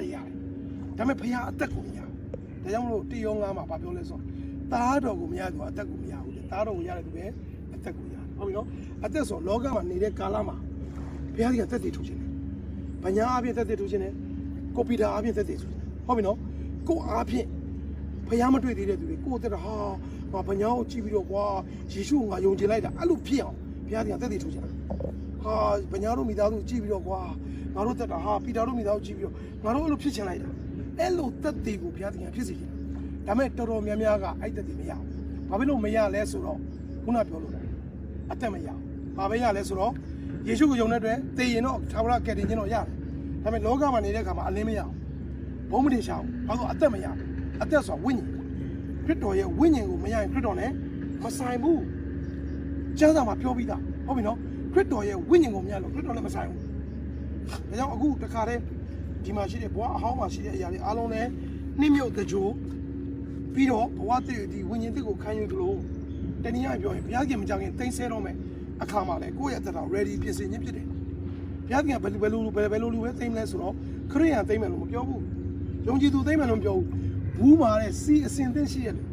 ရတယ်ဒါပေမဲ့ဖခင်အသက်ကိုမရဘူးဒါကြောင့်မလို့တေယောငါမှာဗာပြောလဲဆိုသားတော်ကိုမရတော့အသက်ကိုမရဘူးလေသားတော်ကိုရတယ်သူပဲအသက်ကိုရဟုတ်ပြီနော်အသက်ဆိုလောကမှာနေတဲ့ကာလမှာဘုရားကြီးကသက်တည်ထုတ်ခြင်းတယ်ဗညာအပြင်သက်တည်ထုတ်ခြင်းတယ်ကိုပီတာအပြင်သက်တည်ထုတ်ခြင်းဟုတ်ပြီနော်ကိုအားဖြင့်ဖခင်မတွေ့သေးတဲ့သူတွေကိုတက်တာဟာငါဗညာကိုကြည့်ပြီးတော့ကွာယေရှုကိုငါယုံကြည်လိုက်တာအဲ့လိုဖြစ်အောင်ဘုရားကြီးကသက်တည်ထုတ်ခြင်းတယ် ဟာဗညာတို့မိသားစုကြည့်ပြီးတော့ကွာငါတို့တက်တာဟာပီတာတို့မိသားစုကြည့်ပြီးတော့ငါတို့အဲ့လိုဖြစ်ချင်လိုက်တာအဲ့လိုသက်တည်ကိုဘုရားကြီးကဖြစ်စေခြင်းဒါမဲ့တော်တော်များများကအဲ့သက်တည်မရဘူးဘာဖြစ်လို့မရလဲဆိုတော့ခုနပြောလို့အသက်မရဘူးဘာပဲရလဲဆိုတော့ယေရှုကိုယုံတဲ့အတွက်သေရင်တော့သာဝရကယ်တင်ခြင်းတော့ရတယ်ဒါပေမဲ့လောကမှာနေတဲ့အခါမှာအလင်းမရဘူးဘုံမတင်ရှာဘူးဘာလို့အသက်မရဘူးအသက်ဆိုတာဝိညာဉ်ခရစ်တော်ရဲ့ဝိညာဉ်ကိုမရရင်ခရစ်တော်နဲ့မဆိုင်ဘူးကျမ်းစာမှာပြောပြီးသားဟုတ်ပြီနော် ခရစ်တော်ရဲ့ဝိညာဉ်ကိုမရလို့ခရစ်တော်နဲ့မဆိုင်ဘူးဒါကြောင့်အခုတခါတည်းဒီမှာရှိတဲ့ဘဝအဟောင်းမှာရှိတဲ့အရာတွေအားလုံးလည်းနှိမ့်မြုပ်တကြိုပြီးတော့ဘဝတည်ဒီဝိညာဉ်တစ်ကိုခံယူသလိုတနည်းအားပြောရင်ဘုရားခင်မကြောင်ခင်တိမ့်ဆဲတော့မယ်အခါမှာလည်းကိုယ့်ရဲ့အသက်တော် ready ပြင်ဆင်ခြင်းဖြစ်တယ်ဘုရားခင်ကဘယ်လိုဘယ်လိုဘယ်ဘယ်လိုလူပဲသိမ့်လဲဆိုတော့ခရိယန်သိမ့်မယ်လို့မပြောဘူးယုံကြည်သူသိမ့်မယ်လို့မပြောဘူးဘူးမာတဲ့စီအစဉ်သင့်ရှိရတယ်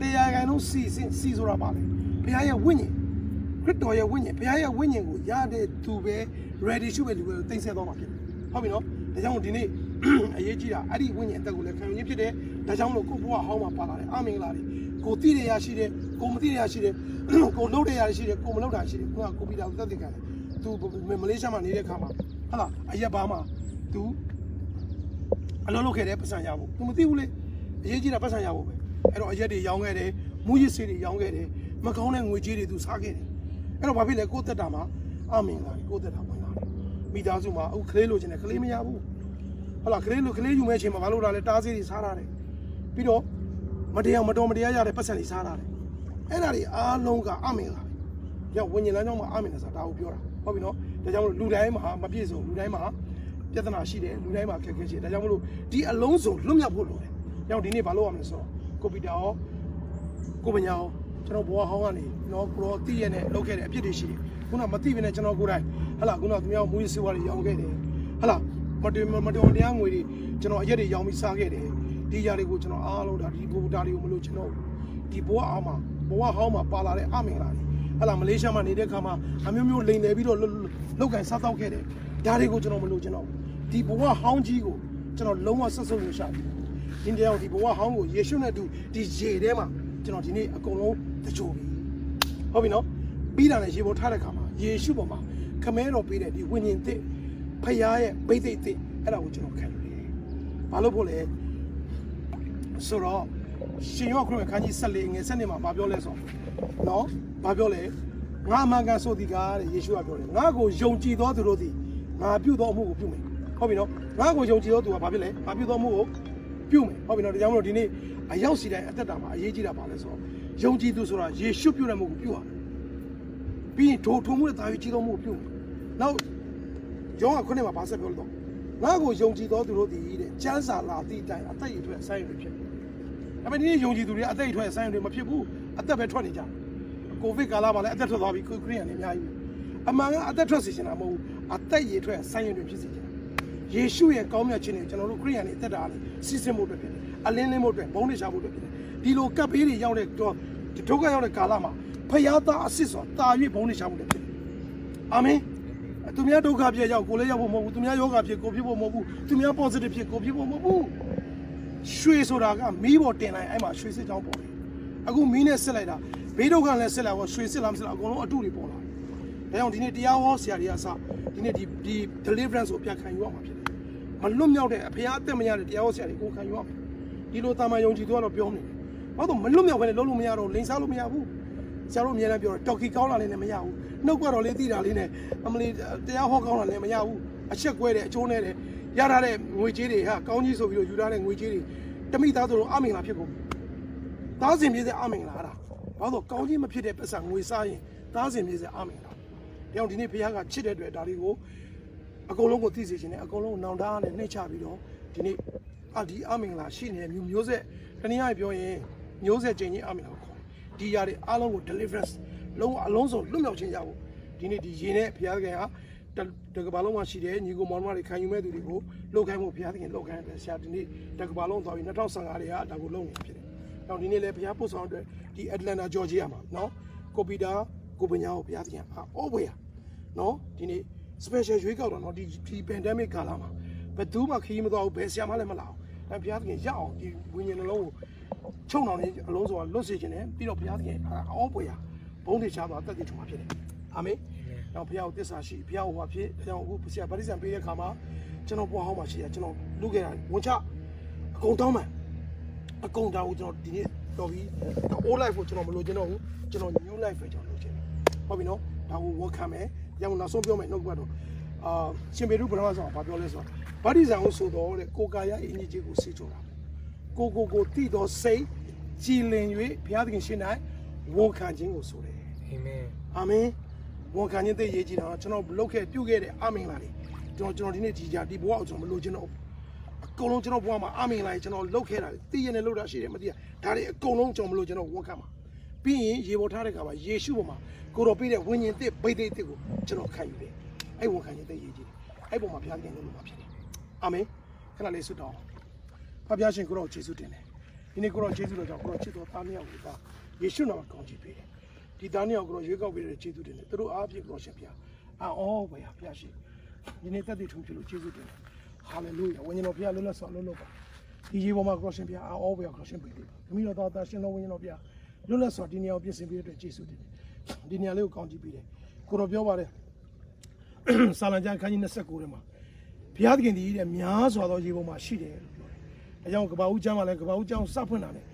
တရားခံလုံးစီစဉ်စီဆိုတာပါလေဘုရားရဲ့ဝိညာဉ် ခရစ်တော်ရဲ့ဝိညာဉ်ဘုရားရဲ့ဝိညာဉ်ကိုရတဲ့သူပဲ ready ရှိပဲလူပဲသိမ့်ဆဲတော့မှာဖြစ်တယ်ဟုတ်ပြီနော်ဒါကြောင့်ဒီနေ့အရေးကြီးတာအဲ့ဒီဝိညာဉ်အသက်ကိုလည်းခံယူခြင်းဖြစ်တယ်ဒါကြောင့်မလို့ကိုဘုရားဟောင်းမှာပါလာတယ်အာမင်္ဂလာတွေကိုသိရရရှိတယ်ကိုမသိရရရှိတယ်ကိုလုပ်ရရရှိတယ်ကိုမလုပ်တာရှိတယ်ခုနကကိုပြီးတာသက်သေခံတယ်သူမလေးရှားမှာနေတဲ့ခါမှာဟာလားအရက်ဘာမှာသူအလုံးလုပ်ခဲ့တယ်ပတ်စံရဖို့သူမသိဘူးလေအရေးကြီးတာပတ်စံရဖို့ပဲအဲ့တော့အရက်တွေရောင်းခဲ့တယ်မူရစ်ဆေးတွေရောင်းခဲ့တယ်မကောင်းတဲ့ငွေကြေးတွေသူစားခဲ့တယ် အဲ့တော့ဘာဖြစ်လဲကိုသက်တာမှာအာမင်္ဂလာကိုသက်တာဝင်လာတယ်မိသားစုမှာအခုကလေးလိုချင်တယ်ကလေးမရဘူးဟုတ်လားကလေးလိုကလေးယူမဲ့အချိန်မှာဘာလို့လာလဲတားစေးတွေစားရတယ်ပြီးတော့မတရားမတော်မတရားရတဲ့ပတ်စံတွေစားရတယ်အဲ့ဒါတွေအားလုံးကအမင်္ဂလာပဲရောက်ဝิญဉ်လမ်းကြောင်းမှာအမင်္ဂလာဆိုတာဒါကိုပြောတာဟုတ်ပြီနော်ဒါကြောင့်မလို့လူတိုင်းမှာမပြည့်စုံလူတိုင်းမှာပြဿနာရှိတယ်လူတိုင်းမှာခက်ခဲရှိတယ်ဒါကြောင့်မလို့ဒီအလုံးစုံလွတ်မြောက်ဖို့လိုတယ်။ကြောင့်ဒီနေ့ဘာလုပ်ရမလဲဆိုတော့ကွန်ပျူတာရောကိုပညာရော ကျွန်တော်ဘဝဟောင်းကနေနော်ကိုရောသိရနဲ့လုပ်ခဲ့တဲ့အဖြစ်တွေရှိတယ်။ခုနမသိဘဲနဲ့ကျွန်တော်ကိုယ်တိုင်ဟလာခုနသူများမူရေးစေဝါတွေရောင်းခဲ့တယ်။ဟလာမတော်မတော်တရားငွေတွေကျွန်တော်အရက်တွေရောင်းပြီးစားခဲ့တယ်။ဒီຢာတွေကိုကျွန်တော်အားလုံးဒါဒီဘူတာတွေကိုမလို့ကျွန်တော်ဒီဘဝအောင်မှာဘဝဟောင်းမှာပါလာတဲ့အမင်္ဂလာတွေဟလာမလေးရှားမှာနေတဲ့ခါမှာအမျိုးမျိုးလိန်နေပြီးတော့လောက်ကန်စားတော့ခဲ့တယ်ဒါတွေကိုကျွန်တော်မလို့ကျွန်တော်ဒီဘဝဟောင်းကြီးကိုကျွန်တော်လုံးဝဆက်စုပ်လို့ရှာတယ်ဒီတရားဒီဘဝဟောင်းကိုယေရှုနဲ့တူဒီရေထဲမှာ ကျွန်တော်ဒီနေ့အကုန်လုံးတကြိုပြီဟုတ်ပြီနော်ပြီးတာနဲ့ရေပေါ်ထားတဲ့ခါမှာယေရှုပေါ်မှာခမဲတော်ပေးတဲ့ဒီဝိညာဉ်သစ်ဖခင်ရဲ့ဗိသိက်သစ်အဲ့ဒါကိုကျွန်တော်ခံယူတယ်ဘာလို့ဖို့လဲဆိုတော့ရှင်ယောခရစ်ခန်းကြီး14ငယ်7မှာဘာပြောလဲဆိုနော်ဘာပြောလဲငါအမှန်ကန်ဆိုဒီကားတဲ့ယေရှုကပြောတယ်ငါကိုယုံကြည်သောသူတို့သည်ငါပြုသောအမှုကိုပြုမယ်ဟုတ်ပြီနော်ငါကိုယုံကြည်သောသူကဘာဖြစ်လဲဘာပြုသောအမှုကိုပြုမယ်ဟုတ်ပြီနော်ဒါကြောင့်မလို့ဒီနေ့ အရောက်စီတိုင်းအသက်တာမှာအရေးကြီးတာပါလဲဆိုတော့ယုံကြည်သူဆိုတာယေရှုပြုတဲ့မှုကိုပြုရမယ်ပြီးရင်ဒိုထုံမှုနဲ့တာယူကြည်သောမှုကိုပြုမယ်နောက်ယောဟန်ခုနှစ်မှာဘာဆက်ပြောလို့တော့ငါကိုယုံကြည်သောသူတို့သည်တဲ့ကျမ်းစာလာသည့်အတိုင်းအသက်ရည်ထွက်ဆိုင်ရဖြစ်တယ်ဒါပေမဲ့ဒီနေ့ယုံကြည်သူတွေအသက်ရည်ထွက်ဆိုင်ရတွေမဖြစ်ဘူးအသက်ပဲထွက်နေကြတယ်ကိုဗစ်ကာလမှာလည်းအသက်ထွက်သွားပြီခရစ်ယာန်တွေအများကြီးအမှန်ကအသက်ထွက်စေချင်တာမဟုတ်ဘူးအသက်ရည်ထွက်ဆိုင်ရတွေဖြစ်စေချင်တာယေရှုရဲ့ကောင်းမြတ်ခြင်းတွေကျွန်တော်တို့ခရစ်ယာန်တွေအသက်တာလေးစီစဉ်ဖို့အတွက်ဖြစ်တယ် အလင်းလင်းဖို့အတွက်ဘုန်းတွေရှာဖို့အတွက်ဖြစ်တယ်ဒီလိုကပ်ပေးတွေရောက်တဲ့တော့ဒုက္ခရောက်တဲ့ကာလမှာဖယားသားအစ်စ်ဆိုတာတာ၍ဘုန်းတွေရှာဖို့အတွက်ဖြစ်တယ်အာမင်သူများဒုက္ခဖြစ်ရောက်ကိုလည်းရောက်ဖို့မဟုတ်ဘူးသူများယောဂဖြစ်ကိုဖြစ်ဖို့မဟုတ်ဘူးသူများ positive ဖြစ်ကိုဖြစ်ဖို့မဟုတ်ဘူးရွှေဆိုတာကမီးပေါ်တင်လိုက်အဲ့မှာရွှေစစ်ကြောင်းပေါ်တယ်အခုမီးနဲ့ဆက်လိုက်တာဘေးဒုက္ခလည်းဆက်လာတော့ရွှေစစ်လားမဆက်လားအကုန်လုံးအတုတွေပေါ်လာတယ်ဒါကြောင့်ဒီနေ့တရားဟောဆရာတွေကစဒီနေ့ဒီဒီ deliverance ကိုပြခံယူရမှာဖြစ်တယ်မလွတ်မြောက်တဲ့အဖရားအသက်မရတဲ့တရားဟောဆရာတွေကိုခံယူရမှာ ဒီလိုတာမန်ယုံကြည်သူကတော့ပြောနေတယ်ဘာလို့မလွတ်မြောက်ဘဲနဲ့လုံးလို့မရတော့လိန်စားလို့မရဘူးဆရာတို့အများနဲ့ပြောတော့တော်ကီကောင်းလာလည်းမရဘူးနှုတ်ကတော့လေးသိတာလေးနဲ့အမလီတရားဟောကောင်းလာလည်းမရဘူးအချက်ကွဲတယ်အချိုးနဲ့တယ်ရထားတဲ့ငွေကြေးတွေဟာကောင်းကြီးဆိုပြီးတော့ယူထားတဲ့ငွေကြေးတွေတမိသားဆိုတော့အမင်္ဂလာဖြစ်ကုန်သားစဉ်ပြည့်တဲ့အမင်္ဂလာလားဘာလို့ကောင်းကြီးမဖြစ်တဲ့ပတ်စံငွေစားရင်သားစဉ်ပြည့်တဲ့အမင်္ဂလာတယောက်ဒီနေ့ဘုရားကချစ်တဲ့အတွက်ဒါတွေကိုအကုန်လုံးကိုသိစေခြင်းနဲ့အကုန်လုံးကိုနောင်တနဲ့နှိမ့်ချပြီးတော့ဒီနေ့ အဒီအမင်္ဂလာရှိနေတဲ့မျိုးမျိုးဆက်တနည်းအားဖြင့်ပြောရင်မျိုးဆက်ချင်းကြီးအမင်္ဂလာကိုခေါ်ဒီຢာတွေအားလုံးကို deliverance လုံးဝအလုံးစုံလွတ်မြောက်ခြင်းရဖို့ဒီနေ့ဒီရေနဲ့ဘုရားခင်ဟာတကဘာလုံးမှာရှိတဲ့ညီကိုမောင်မတွေခံယူမဲ့သူတွေကိုလောက်ခိုင်းဖို့ဘုရားသခင်လောက်ခိုင်းတယ်ဆရာဒီနေ့တကဘာလုံးသွားပြီး2015တွေကဒါကိုလုပ်နေဖြစ်တယ်။နောက်ဒီနေ့လည်းဘုရားပို့ဆောင်အတွက်ဒီ Atlanta Georgia မှာနော်ကိုပီတာကိုပညာကိုဘုရားသခင်အော်ဘွေရနော်ဒီနေ့ special ရွေးကောက်တော့နော်ဒီဒီ pandemic ကာလမှာဘယ်သူမှခရီးမသွားဘူးဘယ်ဆရာမှလည်းမလာဘူး။ အဲဘုရားသခင်ရအောင်ဒီဝိညာဉ်နှလုံးကိုချုံအောင်နေအလုံးစုံလွတ်စေခြင်းနဲ့ပြီးတော့ဘုရားသခင်အော်ဘွေရဘုန်းတွေချသွားတက်တည်ထုံမှာဖြစ်တယ်။အာမင်။တော့ဘုရားကိုတစ္ဆာရှိဘုရားဟောဖြစ်ဒါကြောင့်အခုဆရာဗတ္တိဇံပေးတဲ့ခါမှာကျွန်တော်ဘွားဟောင်းမှာရှိရကျွန်တော်လူခဲ့တာဝန်ချအကုန်တောင်းမှန်အကုန်တောင်းကိုကျွန်တော်ဒီနေ့တော်ပြီး all life ကိုကျွန်တော်မလိုချင်တော့ဘူးကျွန်တော် new life ပဲကျွန်တော်လိုချင်တယ်ဟုတ်ပြီနော်ဒါကိုဝန်ခံမယ်ရောင်နောက်ဆုံးပြောမယ်နှုတ်ကတော့ အာရှင်ပေရုဗရမဆောင်ဘာပြောလဲဆိုတော့ဗတ္တိဇံကိုဆိုတော့တဲ့ကိုကာယအင်ကြီးကြီးကိုစေချောတာကိုကိုကိုတိတော်စိတ်ကြည်လင်၍ဘုရားသခင်ရှင်၌ဝန်ခံခြင်းကိုဆိုတယ်အာမင်အာမင်ဝန်ခံခြင်းသိရေးကြည့်တာကျွန်တော်လုပ်ခဲ့ပြုခဲ့တဲ့အာမင်လာတွေကျွန်တော်ကျွန်တော်ဒီနေ့ဒီကြဒီဘဝကိုကျွန်တော်မလိုချင်တော့ဘူးအကုန်လုံးကျွန်တော်ဘဝမှာအာမင်လာတွေကျွန်တော်လုပ်ခဲ့တာတွေသိရနေလို့တာရှိတယ်မသိရဒါတွေအကုန်လုံးကျွန်တော်မလိုချင်တော့ဝန်ခံမှာပြီးရင်ရေပေါ်ထားတဲ့ခါမှာယေရှုပေါ်မှာကိုတော်ပြတဲ့ဝိညာဉ်သစ်ဗိသိက်သစ်ကိုကျွန်တော်ခံယူတယ် အဲ့ဝန်ခံခြင်းသိရေးကြည့်တယ်အဲ့ပုံမှာဘုရားခင်လို့လို့မှာဖြစ်တယ်အာမင်ခဏလေးဆုတောင်းဖဖျားရှင်ကိုတော်ယေရှုတင်တယ်ဒီနေ့ကိုတော်ယေရှုတော်ကြောင့်ကိုတော်ချစ်တော်သားမြောက်ကိုသားယေရှုနာမကောင်းချီးပေးတယ်ဒီသားနှစ်ယောက်ကတော့ရွေးကောက်ပေးတဲ့ကျေးဇူးတင်တယ်သူတို့အားဖြင့်ကိုရှင်ပြအော်ဘုရားဘုရားရှိဒီနေ့တက်တည်ထုံးဖြစ်လို့ကျေးဇူးတင်တယ်ဟာလေလုယာဝိညာဉ်တော်ဘုရားလွတ်လပ်စွာလွတ်လွတ်ပါဒီကြီးပေါ်မှာကိုရှင်ပြအော်ဘုရားကိုရှင်ပေးတယ်ခမီးတော်သားရှင်တော်ဝိညာဉ်တော်ဘုရားလွတ်လပ်စွာဒီနေရာကိုပြင်ဆင်ပေးတဲ့အတွက်ကျေးဇူးတင်တယ်ဒီနေရာလေးကိုကောင်းကြည့်ပေးတယ်ကိုတော်ပြောပါတယ် စာလံကျမ်းခန်းကြီး29ထဲမှာဘုရားသခင်ဒီတဲ့များစွာသောရေပေါ်မှာရှိတယ်လို့ပြောတယ်အဲကြောင့်ကပ္ပဦးကျမ်းမှာလည်းကပ္ပဦးကျမ်းစဖွင့်တာနဲ့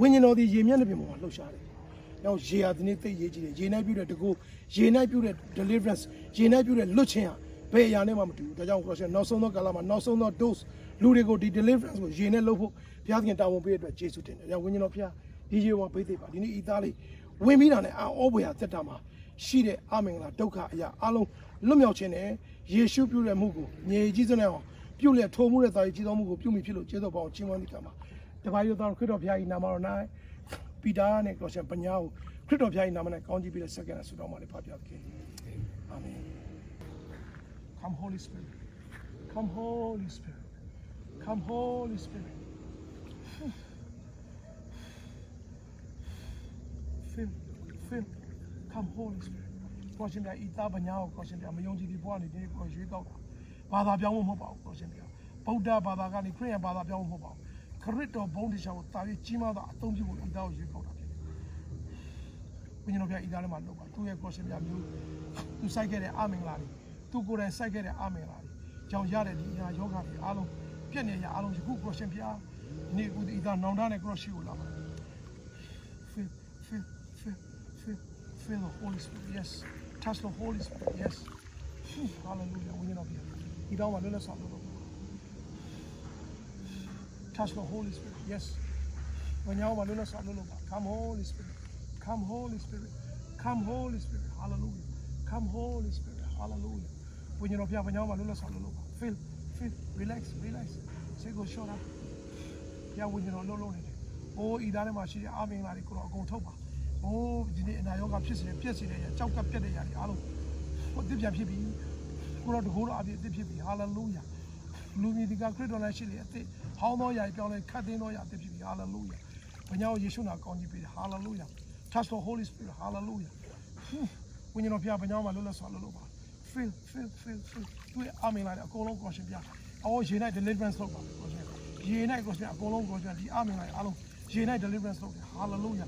ဝိညာဉ်တော်ဒီရေမျက်နှာပြင်ပေါ်မှာလှုပ်ရှားတယ်။နောက်ရေဟာဒီနေ့သိရေးကြည့်တယ်။ရေနိုင်ပြုတဲ့တကူရေနိုင်ပြုတဲ့ deliverance ရေနိုင်ပြုတဲ့လွတ်ခြင်းဟာဘယ်အရာနဲ့မှမတူဘူး။ဒါကြောင့် cross နောက်ဆုံးသောကာလမှာနောက်ဆုံးသော dose လူတွေကိုဒီ deliverance ကိုရေနဲ့လုပ်ဖို့ဘုရားသခင်တာဝန်ပေးတဲ့အတွက်ယေရှုတင်တယ်။ဒါကြောင့်ဝိညာဉ်တော်ဘုရားဒီရေမှာပေးသေးပါဒီနေ့ဤသားလေးဝင်ပြီးတာနဲ့အောဘွေဟာသက်တာမှာ ရှိတဲ့အမင်္ဂလာဒုက္ခအရာအလုံးလွတ်မြောက်ခြင်းနဲ့ယေရှုပြုတဲ့မှုကိုငြိကြီးစွနဲ့အောင်ပြုလက်ထိုးမှုတဲ့သားကြီးကြီးသောမှုကိုပြုမိဖြစ်လို့ကျေးဇူးပေါင်းချင်းဝန်းဒီကမှာတပါးရသောခရစ်တော်ဘုရား၏နာမတော်၌ပီတာနဲ့ကောရှင်ပညာကိုခရစ်တော်ဘုရား၏နာမ၌ကောင်းကြီးပြီးတဲ့စက္ကန့်ဆုတောင်းပါလေဖပါပြသခင်အာမင် Come Holy Spirit Come Holy Spirit Come Holy Spirit Fill Fill Come Holy Spirit ကိုရှင်ပြဤသားပညာကိုကိုရှင်ပြမယုံကြည်ဒီဘဝနေဒီကိုရွေးကောက်တာဘာသာပြောင်းဖို့မဟုတ်ပါဘူးကိုရှင်ပြဗုဒ္ဓဘာသာကနေခရစ်ယာန်ဘာသာပြောင်းဖို့မဟုတ်ပါဘူးခရစ်တော်ဘုန်းတရားကိုတာပြီးကြီးမားသောအသုံးပြုဖို့ဤသားကိုရွေးကောက်တာဖြစ်တယ်ဝိညာဉ်တော်ပြဤသားလည်းမှာလုပ်ပါသူ့ရဲ့ကိုရှင်ပြမျိုးသူစိုက်ခဲ့တဲ့အာမင်္ဂလာတွေသူကိုယ်တိုင်စိုက်ခဲ့တဲ့အာမင်္ဂလာတွေကြောင့်ရတဲ့ဒီအရာယောဂတွေအားလုံးပြည့်နေရအားလုံးယခုကိုရှင်ပြဒီနေ့ကိုဤသားနောင်တနဲ့ကိုရှိကိုလာပါ feel the Holy Spirit. Yes. Touch the Holy Spirit. Yes. Hallelujah. We need know you don't want to Touch the Holy Spirit. Yes. When you want to Come Holy Spirit. Come Holy Spirit. Come Holy Spirit. Hallelujah. Come Holy Spirit. Hallelujah. When you know Feel, feel, relax, relax. Say go short up. Yeah, when you know, no, no, no. Oh, idare machi, aving like go toba. ထဲမှာရှိတဲ့အာမင်္ဂလာတွေကိုတော့အကုန်ထုတ်ပါ။အိုးဒီနေ့အနာရောဂါဖြစ်စေပြက်စေတဲ့ကြောက်ကပြက်တဲ့ຢာတွေအားလုံးဟိုအစ်ပြန်ဖြစ်ပြီ။ကိုတော့တကူတော့အပြည့်အစ်ဖြစ်ပြီ။ဟာလေလုယာ။လူမျိုးဒီကခရစ်တော်နဲ့ရှိလေအစ်ဟောင်းသောຢာတွေပြောင်းလဲခတ်သိမ်းသောຢာအစ်ဖြစ်ပြီ။ဟာလေလုယာ။ဘုရားကိုယေရှုနာကောင်းကြီးပေးတယ်။ဟာလေလုယာ။ Touch the Holy Spirit. Hallelujah. ဝိညာဉ်တော်ဖျားဘုရားမှာလွတ်လပ်စွာလွတ်လို့ပါ feel feel feel feel သူရဲ့အာမင်လာတဲ့အကုန်လုံးကောရှင်ပြအော်ရေနိုင် deliverance လုပ်ပါကောရှင်ရေနိုင်ကောရှင်အကုန်လုံးကောရှင်ဒီအာမင်လာရဲ့အားလုံးရေနိုင် deliverance လုပ်တယ် hallelujah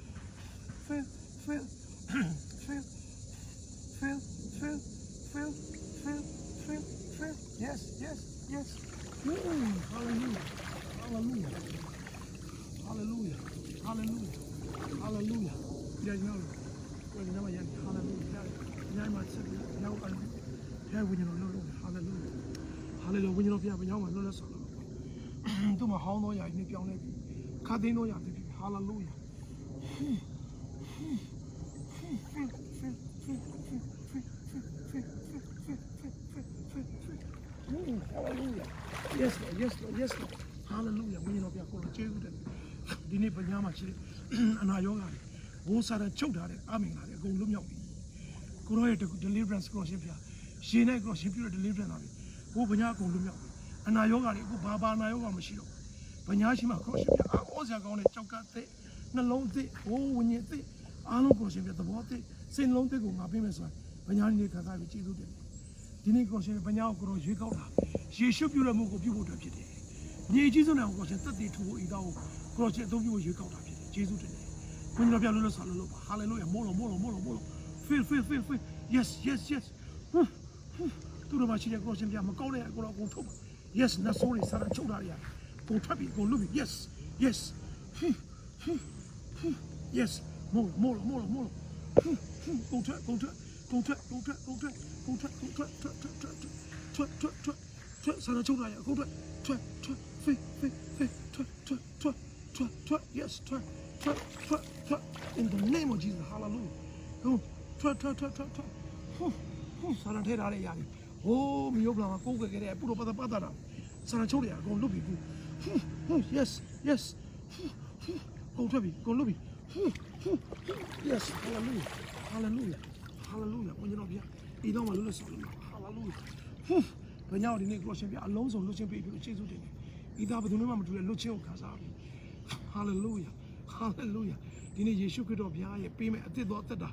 လွတ်လပ်စွာလို့သူ့မှာဟောင်းသောຢာကြီးနဲ့ပြောင်းလဲပြီခါသိန်းသောຢာဖြစ်ပြီဟာလေလုယာ Hallelujah. Yes, Lord. Yes, Lord. Yes, Lord. Hallelujah. ဝိညာဉ်တော်ပြကိုယ်တော်ကျေးဇူးတင်တယ်ဒီနေ့ပညာမှာရှိတဲ့အနာရောဂါတွေဘိုးစားတဲ့ချုပ်ထားတဲ့အမင်္ဂလာတွေအကုန်လွတ်မြောက်ပြီကိုရောရဲ့ deliverance ကိုရှင်ပြရှင်နဲ့ကိုရှင်ပြတဲ့ deliverance လာပြီဘိုးပညာအကုန်လွတ်မြောက်ပြီအနာရောဂါတွေအခုဘာဘာအနာရောဂါမရှိတော့ ပညာရှိမှကိုရှင်ပြအာဩစရာကောင်းတဲ့ကြောက်ကတဲ့နှလုံးသစ်ဘိုးဝိညာဉ်သစ်အားလုံးကိုရှင်ပြသဘောသစ်စိတ်နှလုံးသစ်ကိုငါပေးမယ်ဆိုတာပညာနည်းခံစားပြီးကျေးဇူးတင်တယ်ဒီနေ့ကိုရှင်ပညာကိုကိုရွေးကောက်တာယေရှုပြုတဲ့မှုကိုပြုဖို့အတွက်ဖြစ်တယ်။မြေကြီးစုံတဲ့ကိုရှင်တက်တည်ထူဖို့ဤတော့ကိုရှင်အသုံးပြုဖို့ရွေးကောက်တာဖြစ်တယ်။ယေရှုတင်တယ်။ဘုရားပြလို့လို့ဆိုလို့လို့ပါ။ hallelujah မို့လို့မို့လို့မို့လို့မို့လို့ feel feel feel feel yes yes yes သူတို့မရှိတဲ့ကိုရှင်ပြမကောင်းတဲ့အကိုတော့ကိုထုတ်ပါ yes နတ်ဆိုးတွေစားတာချုပ်တာတွေကို ထွက်ပြီးကိုလွတ်ပြီး yes yes yes မို့မို့မို့မို့ကိုထွက်ကိုထွက်ကိုထွက်ကိုထွက်ကိုထွက်ကိုထွက်ကိုထွက်ထွက်ထွက်ထွက်ထွက်ထွက်ထွက်ထွက်စားတာချုပ်တာရကိုထွက်ထွက်ထွက် fe fe fe ထွက်ထွက်ထွက်ထွက်ထွက် yes ထွက်ထွက်ထွက်ထွက် in the name of Jesus hallelujah ဟုတ်ထွက်ထွက်ထွက်ထွက်ထွက်ဟုတ်ဟုတ်စားတာထဲထားတဲ့ຢာတွေဟိုးမြို့ပလာမှာကိုးကွယ်ခဲ့တဲ့ပုရောပဒပဒတာစားတာချုပ်တယ်အကုန်လွတ်ပြီဘူးဟုတ် yes yes ကိုထွက်ပြီကိုလွတ်ပြီ yes hallelujah hallelujah hallelujah ဘုရားတော်ဗျာဒီတော့မှလွတ်လပ်စေလို့ hallelujah ဘုရားဒီနေ့ကိုရှင်ပြအလုံးစုံလွတ်ချင်းပေးပြီးလို့ကျေးဇူးတင်တယ်ဤသားဘယ်သူမှမတူတဲ့လွတ်ချင်းကိုခံစားပြီ hallelujah hallelujah ဒီနေ့ယေရှုခရစ်တော်ဘုရားရဲ့ပေးမဲ့အသစ်တော်အသက်တာ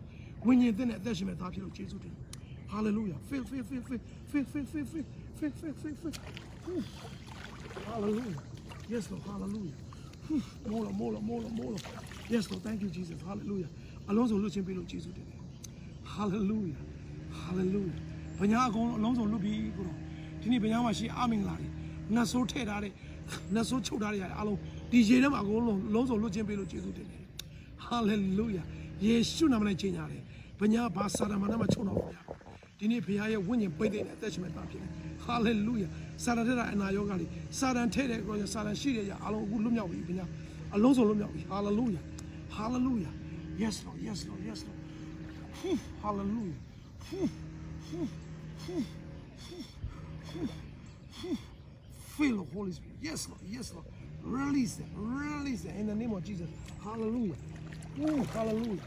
ဝိညာဉ်သစ်နဲ့အသက်ရှင်မဲ့သားဖြစ်လို့ကျေးဇူးတင်တယ် hallelujah feel feel feel feel feel feel feel feel feel feel feel feel hallelujah yes lord hallelujah more lord more lord more lord more lord yes lord thank you jesus hallelujah အလုံးစုံလွတ်ချင်းပေးလို့ကျေးဇူးတင်တယ် hallelujah hallelujah ဘညာအကုန်အလုံးစုံလွတ်ပြီးကိုတော့ဒီနေ့ဘညာမှာရှိအမင်္ဂလာတွေနတ်ဆိုးထည့်ထားတဲ့နတ်ဆိုးချုပ်ထားတဲ့အားလုံးဒီရေထဲမှာအကုန်လုံးလုံးစုံလွတ်ချင်းပေးလို့ကျေးဇူးတင်တယ် hallelujah ယေရှုနာမနဲ့ချိန်ရတယ်ဘညာဘာစာရမနာမှာချုပ်တော့ဗျာ ဒီနေ့ဘုရားရဲ့ဝိညာဉ်ပိတ်တဲ့အသက်ရှင်မဲ့တာဖြစ်တယ် hallelujah စာရတဲ့တာအနာယောဂါတွေစာရန်ထဲတဲ့ကိုစာရန်ရှိတဲ့ရအားလုံးအခုလွတ်မြောက်ပြီဘညာအလုံးစုံလွတ်မြောက်ပြီ hallelujah hallelujah yes lord yes lord yes lord hallelujah Feel the Holy Spirit. Yes, Lord. Yes, Lord. Release them. Release them in the name of Jesus. Hallelujah. Ooh, hallelujah.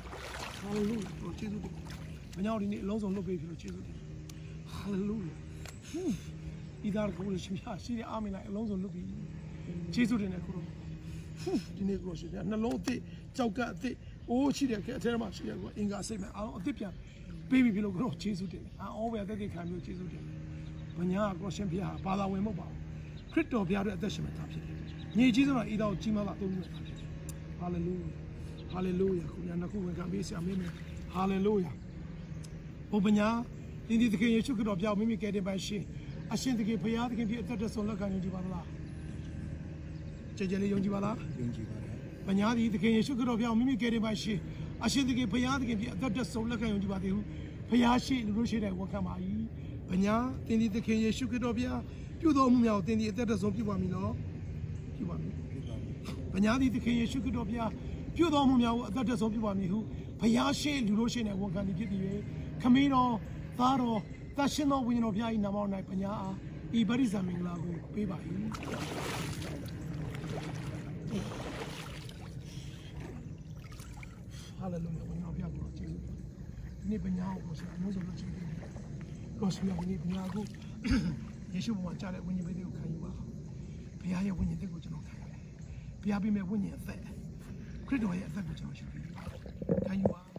Hallelujah. Lord Jesus. မညာဒီနေ့အလုံးစုံလုပ်ပေးပြီလို့ကျေးဇူးတင်တယ် Hallelujah. ဤသားကိုလို့ရှိများရှိတဲ့အာမင်လိုက်အလုံးစုံလုပ်ပြီးကျေးဇူးတင်တယ်ကိုရောဒီနေ့ကိုရှိများနှလုံးအသစ်ကြောက်ကအသစ်အိုးရှိတဲ့အထဲမှာရှိတဲ့ကိုအင်္ဂါစိတ်မဲ့အားလုံးအသစ်ပြန်ပေးပြီပြီလို့ကိုရောကျေးဇူးတင်တယ်အော်ဘယ်အသက်ခံမျိုးကျေးဇူးတင်တယ်ဘညာကိုရှင်ဖျားဘာသာဝင်မဟုတ်ပါဘူးခရစ်တော်ဘုရားရဲ့အသက်ရှင်မဲ့သားဖြစ်တယ်ညီကြီးဆိုတာဤသားကိုကြီးမားလာသုံးပြီးသားဖြစ်တယ် Hallelujah Hallelujah ခုများနှစ်ခုဝင်ကပေးစီအမင်း Hallelujah ဘုပညာဒီဒီသခင်ယေရှုခရစ်တော်ပြောင်းမိမိကယ်တင်ပါရှင်အရှင်သခင်ဖရာသခင်ပြည့်အသက်တဆုံးလက်ခံယုံကြည်ပါလားကြည်ကြည်လေးယုံကြည်ပါလားယုံကြည်ပါတယ်ပညာဒီသခင်ယေရှုခရစ်တော်ပြောင်းမိမိကယ်တင်ပါရှင်အရှင်သခင်ဖရာသခင်ပြည့်အသက်တဆုံးလက်ခံယုံကြည်ပါသေးဟုဖရာရှိလူတို့ရှိတဲ့ဝန်ခံပါ၏ပညာတင်ဒီသခင်ယေရှုခရစ်တော်ပြောင်းပြုတော်မူမြောက်တင်ဒီအသက်တဆုံးပြုပါမည်နော်ပြုပါမည်ပြပါမယ်။ဗညာသည်သခင်ယေရှုခရစ်တော်ဘုရားပြုတော်မူများကိုအသက်တဆုံးပြုပါမည်ဟုဘုရားရှိလူတို့ရှိနေဝန်ခံသည်ဖြစ်သည်။ ခမင်းတော်သားတော်တတ်ရှင်တော်ဝိညာဉ်တော်ဘုရား၏နာမတော်၌ဗညာအားဤပရိသမင်္ဂလာကိုပေးပါ၏။ Hallelujah ဝိညာဉ်တော်ဘုရားကိုကျေးဇူးတင်။ဒီနေ့ဗညာကိုဆရာအမှုဆုံးလုပ်ချင်တယ်။ကိုဆရာဒီနေ့ဗညာကိုယေရှုဘုရားကြားတဲ့ဝိညာဉ်ပေးတဲ့ကိုခံယူပါ။ဘုရားရဲ့ဝိညာဉ်တဲ့ကိုကျွန်တော်ခံရတယ်။ဘုရားပေးမဲ့ဝိညာဉ်အသက်ခရစ်တော်ရဲ့အသက်ကိုကျွန်တော်ရှိပြီ။ခံယူပါ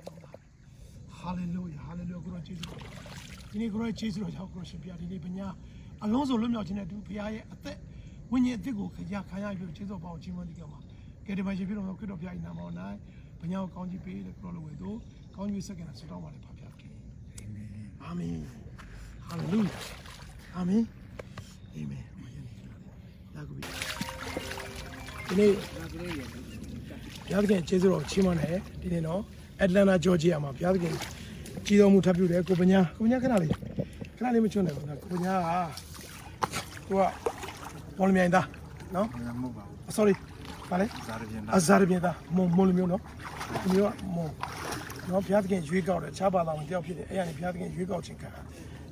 ဟာလေလုယာဟာလေလုယာကိုရောကျေးဇူးတော်ဒီနေ့ကိုရောကျေးဇူးတော်ကြောင့်ကိုရောရှင်ဘုရားဒီနေ့ဘုရားအလုံးစုံလွတ်မြောက်ခြင်းနဲ့တူဘုရားရဲ့အသက်ဝိညာဉ်အသက်ကိုခရခံရပြီကျေးဇူးတော်ပေါင်းခြင်းမတိကမှာကဲဒီမှာရှင်ပြတော်ခရစ်တော်ဘုရား၏နာမတော်၌ဘုရားကိုကောင်းချီးပေးတဲ့ကိုရောလိုဝေတို့ကောင်းချီးစက္ကန့်ဆုတောင်းပါလေဖပါခင်အာမင်အာမင်ဟာလေလုယာအာမင်အာမင်ဒါကိုဒီနေ့ဒါကလေးရဘုရားသခင်ကျေးဇူးတော်ချီးမွမ်းတယ်ဒီနေ့နော်အတ္တလန္တာဂျော်ဂျီယာမှာဘုရားသခင်ကြီးတော်မူထပ်ပြုတယ်ကိုပညာကိုပညာခဏလေးခဏလေးမချွတ်နိုင်ဘူးနော်ကိုပညာကကိုကဘောလမြိုင်သားနော်ဘာမှမဟုတ်ပါဘူး sorry ဟဗာလဲဇာရပြင်အဇာရပြေသားမွန်မွန်လူမျိုးနော်ဒီမျိုးကမွန်နော်ဘုရားသခင်ရွေးကောက်တယ်ခြားပါတော်ဝင်တယောက်ဖြစ်တယ်အဲ့ရနေဘုရားသခင်ရွေးကောက်ခြင်းခံတာ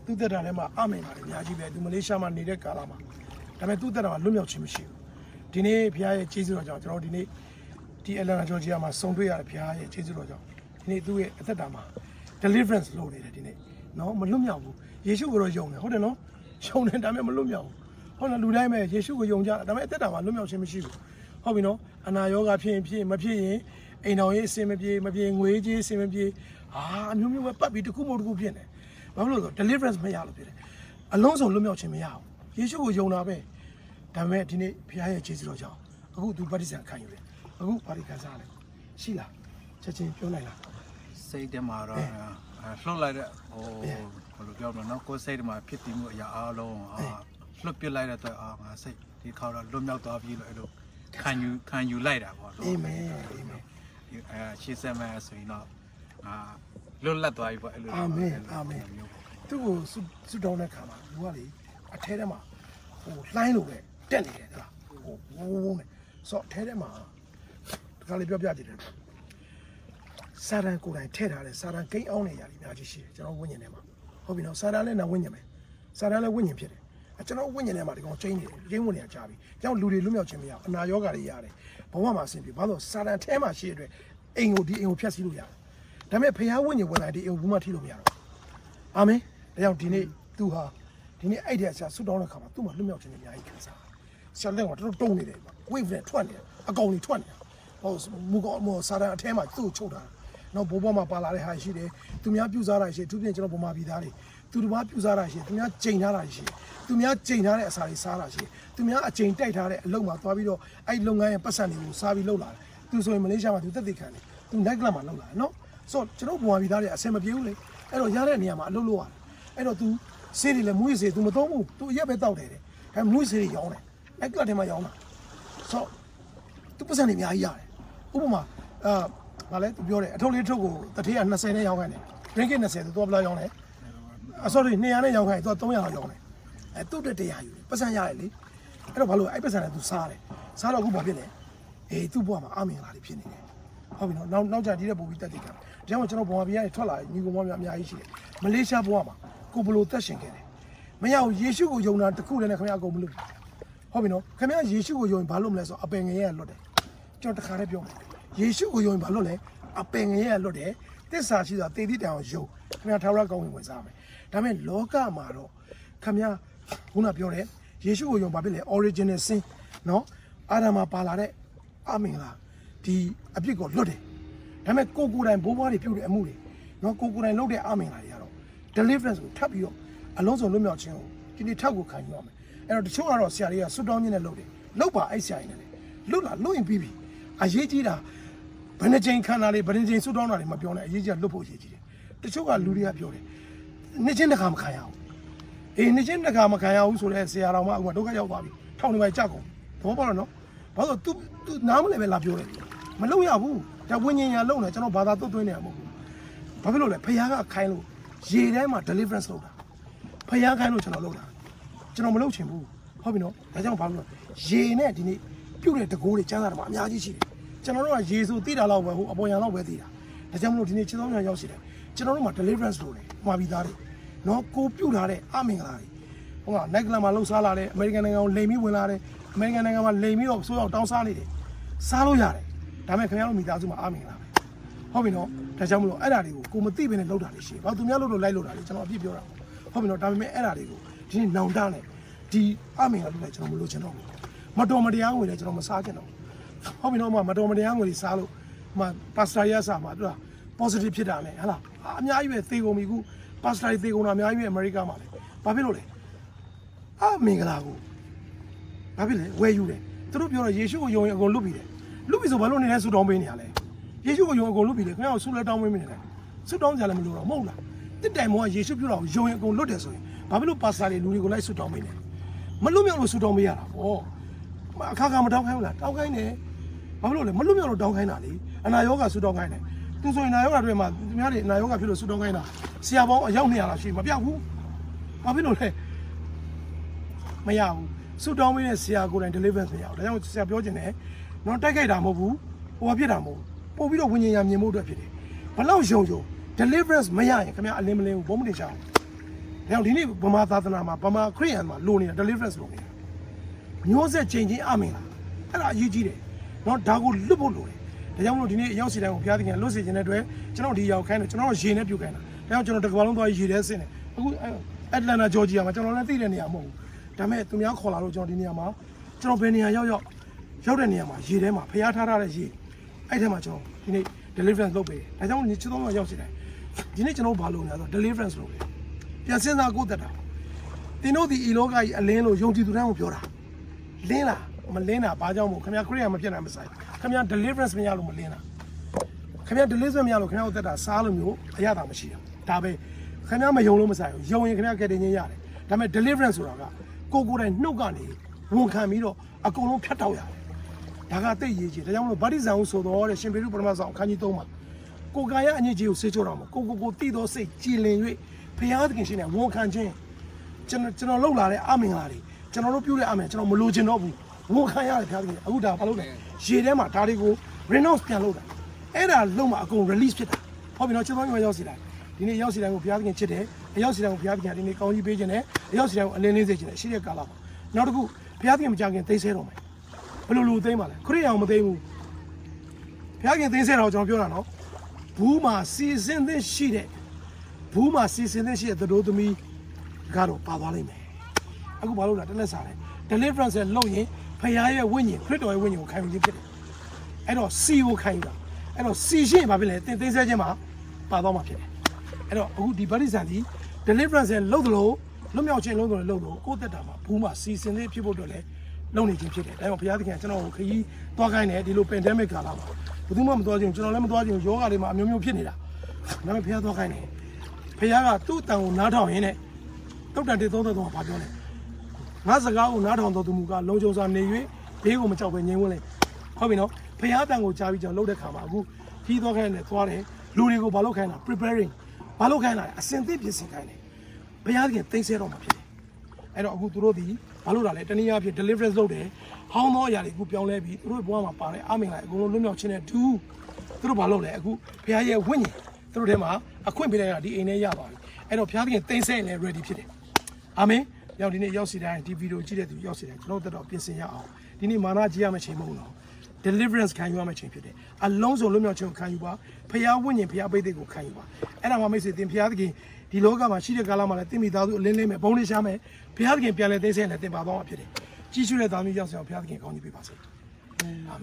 သူတက်တာထဲမှာအမင်ပါတယ်အများကြီးပဲသူမလေးရှားမှာနေတဲ့ကာလမှာဒါပေမဲ့သူတက်တာမှာလွတ်မြောက်ခြင်းမရှိဘူးဒီနေ့ဘုရားရဲ့ကျေးဇူးတော်ကြောင့်ကျွန်တော်ဒီနေ့ဒီအလန်နာဂျော်ဂျီယာမှာဆုံတွေ့ရတဲ့ဘုရားရဲ့ကျေးဇူးတော်ကြောင့် ဒီနေ့သူ့ရဲ့အသက်တာမှာ deliverance လုပ်နေတယ်ဒီနေ့နော်မလွတ်မြောက်ဘူးယေရှုကိုတော့ယုံတယ်ဟုတ်တယ်နော်ယုံတယ်ဒါပေမဲ့မလွတ်မြောက်ဘူးဟုတ်လားလူတိုင်းပဲယေရှုကိုယုံကြတာဒါပေမဲ့အသက်တာမှာလွတ်မြောက်ခြင်းမရှိဘူးဟုတ်ပြီနော်အနာရောဂါဖြစ်ရင်ဖြစ်ရင်မဖြစ်ရင်အိမ်တော်ရေးအစင်မပြေမပြေငွေကြေးအစင်မပြေအာအမျိုးမျိုးပဲပတ်ပြီးတစ်ခုမဟုတ်တစ်ခုဖြစ်နေဘာလို့လဲဆိုတော့ deliverance မရလို့ဖြစ်တယ်အလုံးစုံလွတ်မြောက်ခြင်းမရဘူးယေရှုကိုယုံတာပဲဒါပေမဲ့ဒီနေ့ဘုရားရဲ့ကျေးဇူးတော်ကြောင့်အခုသူဗတ္တိဇံခံယူတယ်အခုဘာဒီခံစားလဲရှိလား ချက်ချင်းပြောနိုင်လားစိတ်ထဲမှာတော့လှုပ်လိုက်တဲ့ဟိုဘယ်လိုပြောမလဲနော်ကိုယ်စိတ်ထဲမှာဖြစ်တည်မှုအရာအားလုံးအာလှုပ်ပစ်လိုက်တဲ့အတွက်အာငါစိတ်ဒီခါတော့လွတ်မြောက်သွားပြီလို့အဲ့လိုခံယူခံယူလိုက်တာပေါ့နော်အာမင်အာမင်အဲရှေ့ဆက်မဲ့ဆိုရင်တော့အာလွတ်လပ်သွားပြီပေါ့အဲ့လိုအာမင်အာမင်သူ့ကိုဆုဆုတောင်းတဲ့ခါမှာလူကလေအထဲထဲမှာဟိုလှိုင်းလို့ပဲတက်နေတယ်ဟုတ်လားဟိုဝုန်းဝုန်းနဲ့ဆိုတော့အထဲထဲမှာတခါလေးပြောပြကြည့်တယ် စာရန်ကိုယ်တိုင်ထည့်ထားတဲ့စာရန်ကိန်းအောင်နေရတယ်အများကြီးရှိတယ်ကျွန်တော်ဝိညာဉ်ထဲမှာဟုတ်ပြီနော်စာရန်လည်းနာဝိညာဉ်ပဲစာရန်လည်းဝိညာဉ်ဖြစ်တယ်အဲကျွန်တော်ဝိညာဉ်ထဲမှာဒီကောင်ချင်းနေတယ်ချင်းဝင်နေကြပြီကြောင့်လူတွေလွတ်မြောက်ခြင်းမရဘူးအနာရောဂါတွေရတယ်ဘဝမှာအဆင်ပြေဘာလို့စာရန်ထဲမှာရှိတဲ့အတွက်အိမ်ကိုဒီအိမ်ကိုဖျက်ဆီးလို့ရတယ်ဒါပေမဲ့ဖျားဝိညာဉ်ဝင်လာဒီအိမ်ကိုဘူးမထိလို့မရတော့အာမင်ဒါကြောင့်ဒီနေ့သူဟာဒီနေ့အဲ့ဒီအဆရာဆွတောင်းတဲ့ခါမှာသူ့မှာလွတ်မြောက်ခြင်းတွေအများကြီးခံစားဆရာလက်ကတော်တော်တုံးနေတယ် wave နဲ့ထွက်နေတယ်အကောင်ကြီးထွက်နေတယ်ဟိုမူကောင်မောစာရန်အထဲမှာသူ့ကိုချုပ်တာ နောက်ဘိုးဘွားမှာပါလာတဲ့ဟာရှိတယ်သူများပြူစားတာရှိတယ်သူပြင်ကျွန်တော်ဗမာပြည်သားတွေသူတို့ဘာပြူစားတာရှိတယ်သူများကြိမ်ထားတာရှိတယ်သူများကြိမ်ထားတဲ့အစာတွေစားတာရှိတယ်သူများအကြိမ်တိုက်ထားတဲ့အလုပ်မှာသွားပြီးတော့အဲ့လုပ်ငန်းရဲ့ပတ်စံတွေကိုစားပြီးလုပ်လာတယ်သူဆိုရင်မလေးရှားမှာသူတက်တည်ခံတယ်သူ night club မှာလုပ်လာတယ်နော်ဆိုတော့ကျွန်တော်ဗမာပြည်သားတွေအဆင်မပြေဘူးလေအဲ့တော့ရတဲ့နေရာမှာအလုပ်လုပ်ရတယ် အဲ့တော့ तू ဆေးတွေလည်းမွေးဆေး तू မသုံးဘူး तू အရက်ပဲတောက်တယ်တဲ့အဲမွေးဆေးတွေရောင်းတယ်အဲ့ကလပ်ထဲမှာရောင်းတာဆိုတော့ तू ပတ်စံတွေအများကြီးရတယ်ဥပမာအာ ဗာလဲသူပြောတယ်အထုပ်လေးထုတ်ကိုတထည့်က20နဲ့ရောင်းခိုင်းတယ် drink 20သူတော့ဘယ်လောက်ရောင်းလဲအ sorry 200နဲ့ရောင်းခိုင်းသူက300လောက်ရောင်းတယ်အဲသူ့တက်တရားယူပတ်စံရတယ်လေအဲ့တော့ဘာလို့အဲ့ပတ်စံလဲသူစားတယ်စားတော့အခုဘာဖြစ်လဲအေးသူ့ဘဝမှာအမင်္ဂလာတွေဖြစ်နေတယ်ဟုတ်ပြီနော်နောက်နောက်ကြကြီးတဲ့ပုံပြီးတက်တယ်ကဒါကြောင့်ကျွန်တော်ဘဝပြည်ကနေထွက်လာညီကောင်မများအများကြီးရှိတယ်မလေးရှားဘဝမှာကိုဘလိုတက်ရှင်ခဲ့တယ်မရဘူးယေရှုကိုယုံတာတခုလည်းနဲ့ခင်ဗျာအကုန်မလုပ်ဘူးဟုတ်ပြီနော်ခင်ဗျာယေရှုကိုယုံရင်ဘာလုပ်မလဲဆိုတော့အပင်ငယ်ရလွတ်တယ်ကျွန်တော်တခါတည်းပြောမယ် ယေရှုကိုယုံရင်ဘာလို့လဲအပင်ငရဲကလွတ်တယ်တစ္ဆာရှိတာတေတိတန်အောင်ယုံခင်ဗျာထာဝရကောင်းဝင်ဝင်စားမယ်ဒါပေမဲ့လောကမှာတော့ခင်ဗျာခုနပြောတယ်ယေရှုကိုယုံဘာဖြစ်လဲ original sin နော်အာဒမာပါလာတဲ့အမင်္ဂလာဒီအပြစ်ကိုလွတ်တယ်ဒါပေမဲ့ကိုကိုယ်တိုင်ဘိုးဘွားတွေပြုတ်တဲ့အမှုတွေနော်ကိုကိုယ်တိုင်လုပ်တဲ့အမင်္ဂလာတွေကတော့ deliverance ကိုထပ်ပြီးတော့အလုံးစုံလွတ်မြောက်ခြင်းကိုဒီနေ့ထပ်ကိုခံယူရမယ်အဲ့တော့တချို့ကတော့ဆရာတွေကဆွတ်တောင်းခြင်းနဲ့လုပ်တယ်လုပ်ပါအဲ့ဆရာကြီးနဲ့လေလွတ်လာလွတ်ရင်ပြီးပြီအရေးကြီးတာ ဘယ်နှချိန်ခံတာလေးဘယ်နှချိန်ဆွတ်တောင်းတာတွေမပြောနဲ့အရေးကြီးတာလွတ်ဖို့အရေးကြီးတယ်တချို့ကလူတွေကပြောတယ်နှစ်ချင်းတစ်ခါမခံရဘူးအေးနှစ်ချင်းတစ်ခါမခံရဘူးဆိုတော့ဆရာတော်မှအခုမှဒုက္ခရောက်သွားပြီထောင်နေပါကြောက်ကုန်သဘောပေါက်တော့နော်ဘာလို့ तू तू နားမလဲပဲလာပြောတယ်မလုပ်ရဘူးဒါဝิญဉာဏ်လုံးတယ်ကျွန်တော်ဘာသာသွတ်သွင်းနေရမှာမဟုတ်ဘူးဘာဖြစ်လို့လဲဖခင်ကခိုင်းလို့ရေထဲမှာ deliverance လုပ်တာဖခင်ခိုင်းလို့ကျွန်တော်လုပ်တာကျွန်တော်မလုပ်ချင်ဘူးဟုတ်ပြီနော်ဒါကြောင့်ဘာလို့လဲရေနဲ့ဒီနေ့ပြုတ်တဲ့တကိုးတွေကျန်းစာတွေမှာအများကြီးရှိတယ် ကျွန်တော်တို့ကရေဆိုသိတာလောက်ပဲဟိုအပေါ်ရံလောက်ပဲသိတာဒါကြောင့်မလို့ဒီနေ့ခြေသောညာရောက်ရှိတယ်ကျွန်တော်တို့မှာ deliverance လုပ်တယ်မှာပြီးသားတွေနော်ကိုပြုတ်ထားတဲ့အမင်္ဂလာတွေဟုတ်လား night club မှာလှုပ်ရှားလာတယ်အမေရိကန်နိုင်ငံကိုလိမ်ပြီးဝင်လာတယ်အမေရိကန်နိုင်ငံမှာလိမ်ပြီးတော့ဆိုးရောက်တောင်းစားနေတယ်စားလို့ရတယ်ဒါပေမဲ့ခင်ဗျားတို့မိသားစုမှာအမင်္ဂလာပဲဟုတ်ပြီနော်ဒါကြောင့်မလို့အဲ့ဒါတွေကိုကိုမသိဘဲနဲ့လှုပ်တာလေးရှိတယ်ဘာသူများလှုပ်လို့လိုက်လှုပ်တာလေးကျွန်တော်အပြစ်ပြောတာဟုတ်ပြီနော်ဒါပေမဲ့အဲ့ဒါတွေကိုဒီနေ့နောင်တနဲ့ဒီအမင်္ဂလာတွေလည်းကျွန်တော်မလို့ချင်တော့ဘူးမတော်မတရားငွေလည်းကျွန်တော်မစားချင်တော့ဘူး ဟုတ်ပြီနော်မတော်မတရားငွေတွေစားလို့မပါစတာရစားမှာသူက positive ဖြစ်တာနဲ့ဟဟလားအများကြီးပဲသေကုန်ပြီခုပါစတာတွေသေကုန်တာအများကြီးပဲအမေရိကမှာလေဘာဖြစ်လို့လဲအမင်္ဂလာကိုဘာဖြစ်လဲဝယ်ယူတယ်သူတို့ပြောတော့ယေရှုကိုယုံရင်အကုန်လွတ်ပြီတယ်လွတ်ပြီဆိုဘာလို့နေလဲဆူတောင်းပေးနေရလဲယေရှုကိုယုံအကုန်လွတ်ပြီလေခင်ဗျားကိုဆူလဲတောင်းပေးနေတယ်ဆူတောင်းကြလည်းမလို့တော့မဟုတ်လားတစ်တိုင်မောကယေရှုပြောတာကိုယုံရင်အကုန်လွတ်တယ်ဆိုရင်ဘာဖြစ်လို့ပါစတာတွေလူတွေကိုလိုက်ဆူတောင်းပေးနေလဲမလွတ်မြောက်လို့ဆူတောင်းပေးရတာဗောအခါခါမတောင်းခိုင်းဘူးလားတောင်းခိုင်းတယ် ဘာဖြစ်လို့လဲမလွတ်မြောက်လို့တောင်းခိုင်းတာလေအနာယောဂဆူတောင်းခိုင်းတယ်သူဆိုရင်နာယောဂတွေမှာသူများတွေအနာယောဂဖြစ်လို့ဆူတောင်းခိုင်းတာဆရာပေါင်းအယောက်200လောက်ရှိမပြောက်ဘူးဘာဖြစ်လို့လဲမရဘူးဆူတောင်းပေးတဲ့ဆရာကိုယ်တိုင် deliver မရဘူးဒါကြောင့်ဆရာပြောချင်တယ်နော်တိုက်ခိုက်တာမဟုတ်ဘူးဟိုဘာဖြစ်တာမဟုတ်ဘူးပို့ပြီးတော့ဝิญဉာဏ်မြင်မှုအတွက်ဖြစ်တယ်ဘလောက်ယုံယုံ deliverance မရရင်ခင်ဗျာအလင်းမလင်းဘူးဘုံမတင်ချအောင်ဒါကြောင့်ဒီနေ့ဗမာသာသနာမှာဗမာခရစ်ယာန်မှာလိုနေတာ deliverance လိုနေတာမျိုးဆက်ချိန်ချင်းအမင်လားအဲ့ဒါအရေးကြီးတယ် နော်ဒါကိုလွတ်ဖို့လိုတယ်ဒါကြောင့်မလို့ဒီနေ့အရောက်စီတိုင်းကိုဘုရားသခင်လွတ်စေခြင်းတဲ့အတွက်ကျွန်တော်ဒီရောက်ခိုင်းတယ်ကျွန်တော်ရေနဲ့ပြုတ်ခိုင်းတာဒါကြောင့်ကျွန်တော်တစ်ကမ္ဘာလုံးသွားရေထဲဆင်းတယ်အခုအတ္တလန်နာဂျော်ဂျီယာမှာကျွန်တော်လည်းသိတဲ့နေရာမဟုတ်ဘူးဒါပေမဲ့သူများခေါ်လာလို့ကျွန်တော်ဒီနေရာမှာကျွန်တော်ဘယ်နေရာရောက်ရောက်ရောက်တဲ့နေရာမှာရေထဲမှာဖျားထားထားတဲ့ရေအဲ့ထဲမှာကျွန်တော်ဒီနေ့ deliverance လုပ်ပေးတယ်ဒါကြောင့်ချစ်တော်ကရောက်စီတိုင်းဒီနေ့ကျွန်တော်ဘာလုပ်လဲဆိုတော့ deliverance လုပ်တယ်ပြန်စဉ်းစားကိုတက်တာတင်တို့ဒီဤလောကကြီးအလင်းလို့ယုံကြည်သူတိုင်းကိုပြောတာလင်းလား မလင်းတာဘာကြောင့်မို့ခင်ဗျာခရိယာမဖြစ်နိုင်မဆိုင်ခင်ဗျာ deliverance မရလို့မလင်းတာခင်ဗျာ deliverance မရလို့ခင်ဗျာကိုတက်တာစားလို့မျိုးအရသာမရှိဘူးဒါပဲခင်ဗျာမယုံလို့မဆိုင်ဘူးယုံရင်ခင်ဗျာကဲတင်ချင်းရတယ်ဒါပေမဲ့ deliverance ဆိုတာကကိုကိုယ်တိုင်နှုတ်ကနေဝန်ခံပြီးတော့အကုန်လုံးဖြတ်တောက်ရတယ်ဒါကတိတ်ရေးကြီးဒါကြောင့်မလို့ဗတ္တိဇံဟုဆိုတော့တဲ့ရှင်ပေရုပရမဆောင်အခန်းကြီး3မှာကိုယ်ကာယအညစ်အကြေးကိုဆေးကြောတော့မှာကိုကိုကိုတည်သောစိတ်ကြည်လင်၍ဘုရားသခင်ရှင်နဲ့ဝန်ခံခြင်းကျွန်တော်ကျွန်တော်လှုပ်လာတဲ့အမင်္ဂလာတွေကျွန်တော်တို့ပြုတဲ့အမင်ကျွန်တော်မလိုချင်တော့ဘူး ဝန်ခံရတယ်ဘုရားသခင်အခုဒါဘာလို့လဲရေထဲမှာဒါတွေကို renounce ပြန်လုပ်တာအဲ့ဒါလုံးမအကုန် release ဖြစ်တာဟုတ်ပြီနော်ချစ်တော်ညီမရောက်စီတိုင်းဒီနေ့ရောက်စီတိုင်းကိုဘုရားသခင်ချစ်တယ်အရောက်စီတိုင်းကိုဘုရားသခင်ဒီနေ့ကောင်းကြီးပေးခြင်းနဲ့အရောက်စီတိုင်းကိုအလင်းလေးစေခြင်းနဲ့ရှိတဲ့ကာလမှာနောက်တစ်ခုဘုရားသခင်မကြခင်သိမ်းဆဲတော်မယ်ဘယ်လိုလိုသိမ်းပါလဲခရစ်ယာန်မသိမ်းဘူးဘုရားခင်သိမ်းဆဲတော်ကျွန်တော်ပြောတာနော်ဘူးမှာစီစဉ်သင့်ရှိတဲ့ဘူးမှာစီစဉ်သင့်ရှိတဲ့သတို့သမီးကတော့ပါသွားလိမ့်မယ်အခုဘာလို့လဲတလက်စားလဲ deliverance နဲ့လုပ်ရင် ဖခင်ရဲ့ဝိညာဉ်ခရစ်တော်ရဲ့ဝိညာဉ်ကိုခံယူခြင်းဖြစ်တယ်အဲ့တော့စီကိုခိုင်းတာအဲ့တော့စီရှင်းဘာဖြစ်လဲတင်သိမ်းဆဲခြင်းမှာပါတော့မှာဖြစ်တယ်အဲ့တော့အခုဒီဗတ္တိဇံဒီ deliverance နဲ့လုပ်သလိုလွတ်မြောက်ခြင်းလုံးသလိုလုပ်လို့ကိုယ့်တက်တာမှာဘူးမှာစီစဉ်လေးဖြစ်ဖို့အတွက်လည်းလုပ်နေခြင်းဖြစ်တယ်ဒါကြောင့်ဘုရားသခင်ကကျွန်တော်ကိုခရီးသွားခိုင်းတယ်ဒီလို pandemic ကာလမှာဘယ်သူမှမသွားခြင်းကျွန်တော်လည်းမသွားခြင်းယောဂတွေမှာအမျိုးမျိုးဖြစ်နေတာဒါပေမဲ့ဘုရားသွားခိုင်းတယ်ဘုရားကသူ့အတန်ကိုနားထောင်ရင်းနဲ့တုတ်တန်တေသုံးသက်တော့ဘာပြောလဲ ငါစကားကိုနားထောင်တော်သူမူကလုံခြုံစွာနေ၍ဘေးကိုမကြောက်ပဲငြိမ်ဝန်းလေဟုတ်ပြီနော်ဖရားတန်ကိုကြားပြီးကျွန်တော်လှုပ်တဲ့ခါမှာအခုခီးသွားခိုင်းတယ်သွားတယ်လူတွေကိုဘာလုပ်ခိုင်းတာ preparing ဘာလုပ်ခိုင်းတာလဲအစင်သစ်ပြင်ဆင်ခိုင်းတယ်ဘုရားသခင်သိမ်းဆဲတော့မှာဖြစ်တယ်အဲ့တော့အခုသူတို့ဒီဘာလုပ်တာလဲတနည်းအားဖြင့် deliverance လုပ်တယ်ဟောင်းသောအရာတွေအခုပြောင်းလဲပြီးသူတို့ဘဝမှာပါတဲ့အမင်္ဂလာအကုန်လုံးလွတ်မြောက်ခြင်းနဲ့ဒူးသူတို့ဘာလုပ်လဲအခုဘုရားရဲ့ဝိညာဉ်သူတို့ထဲမှာအခွင့်ပေးလိုက်တာဒီအိမ်ထဲရပါပြီအဲ့တော့ဘုရားသခင်သိမ်းဆဲရင်လည်း ready ဖြစ်တယ်အာမင်။ ရောက်ဒီနေ့ရောက်စီတိုင်းဒီဗီဒီယိုကြည့်တဲ့သူရောက်စီတိုင်းကျွန်တော်တို့တော့ပြင်ဆင်ရအောင်။ဒီနေ့မာနကြီးရမယ့်ချိန်မဟုတ်တော့ deliverance ခံယူရမယ့်ချိန်ဖြစ်တယ်။အလုံးစုံလွတ်မြောက်ခြင်းကိုခံယူပါ။ဖျားဝိညာဉ်ဖျားပိတ်သိက်ကိုခံယူပါ။အဲ့ဒါမှမိတ်ဆွေသင်ဖျားသခင်ဒီလောကမှာရှိတဲ့ကာလမှာလည်းတင်မိသားစုအလင်းလေးမဲ့ဘုံလေးရှားမဲ့ဖျားသခင်ပြန်လဲသိမ်းဆဲလည်းတင်ပါတော့မှာဖြစ်တယ်။ကြီးစုတဲ့သားမျိုးရောက်စီအောင်ဖျားသခင်ကောင်းကြီးပေးပါစေ။အာမင်